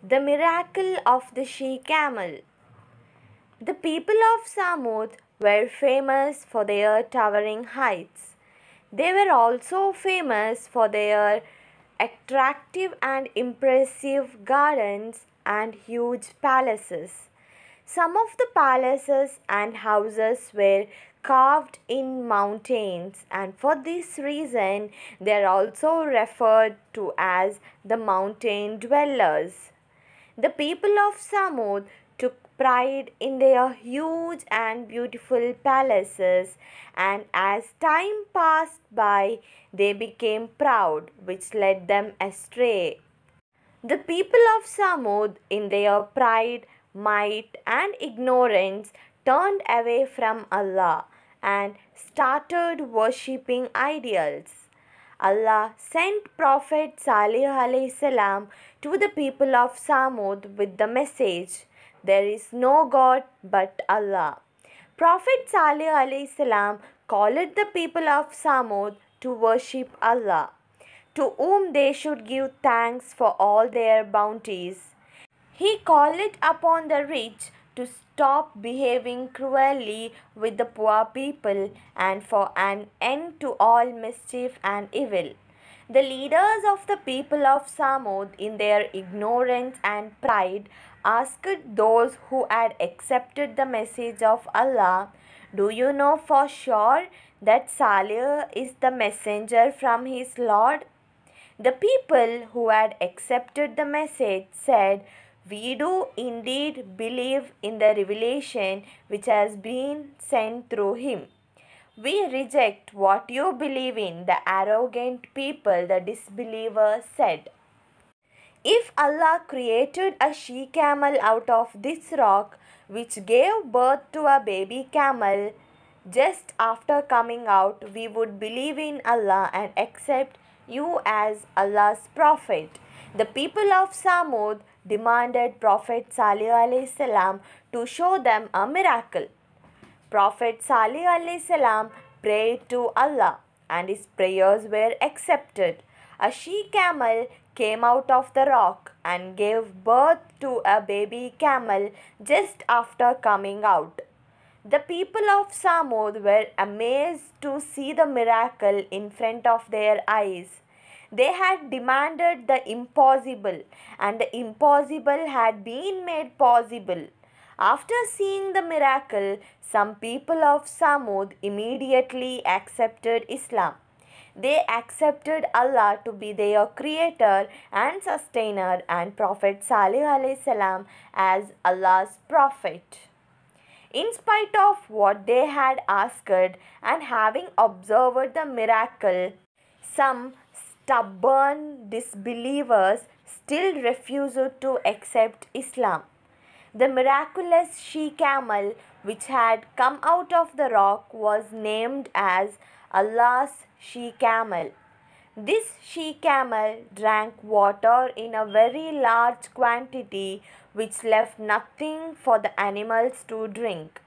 The miracle of the she camel. The people of Thamud were famous for their towering heights. They were also famous for their attractive and impressive gardens and huge palaces. Some of the palaces and houses were carved in mountains, and for this reason, they are also referred to as the mountain dwellers. The people of Thamud took pride in their huge and beautiful palaces, and as time passed by, they became proud, which led them astray. The people of Thamud, in their pride, might, and ignorance, turned away from Allah and started worshipping idols. Allah sent Prophet Salih salam to the people of Thamud with the message, There is no God but Allah. Prophet Salih salam called the people of Thamud to worship Allah, to whom they should give thanks for all their bounties. He called upon the rich to stop behaving cruelly with the poor people and for an end to all mischief and evil. The leaders of the people of Thamud, in their ignorance and pride, asked those who had accepted the message of Allah, Do you know for sure that Salih is the messenger from his Lord? The people who had accepted the message said, we do indeed believe in the revelation which has been sent through him. We reject what you believe in, the arrogant people, the disbelievers said. If Allah created a she camel out of this rock, which gave birth to a baby camel, just after coming out, we would believe in Allah and accept you as Allah's prophet. The people of Thamud demanded Prophet Salih to show them a miracle. Prophet Salih prayed to Allah and his prayers were accepted. A she camel came out of the rock and gave birth to a baby camel just after coming out. The people of Thamud were amazed to see the miracle in front of their eyes. They had demanded the impossible, and the impossible had been made possible. After seeing the miracle, some people of Thamud immediately accepted Islam. They accepted Allah to be their creator and sustainer and Prophet Salih alayhi salam as Allah's prophet. In spite of what they had asked and having observed the miracle, some stubborn disbelievers still refused to accept Islam. The miraculous she camel, which had come out of the rock, was named as Allah's she camel. This she camel drank water in a very large quantity, which left nothing for the animals to drink.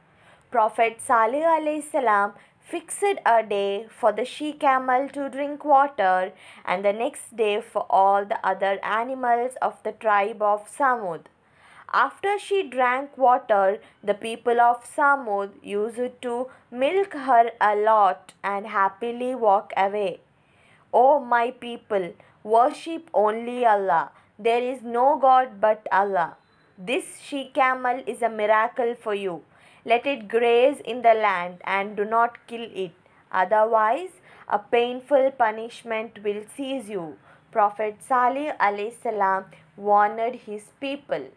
Prophet Salih salam fixed a day for the she camel to drink water and the next day for all the other animals of the tribe of Thamud. After she drank water, the people of Thamud used to milk her a lot and happily walk away. O my people, worship only Allah. There is no God but Allah. This she camel is a miracle for you. Let it graze in the land and do not kill it. Otherwise, a painful punishment will seize you. Prophet Salih salam warned his people.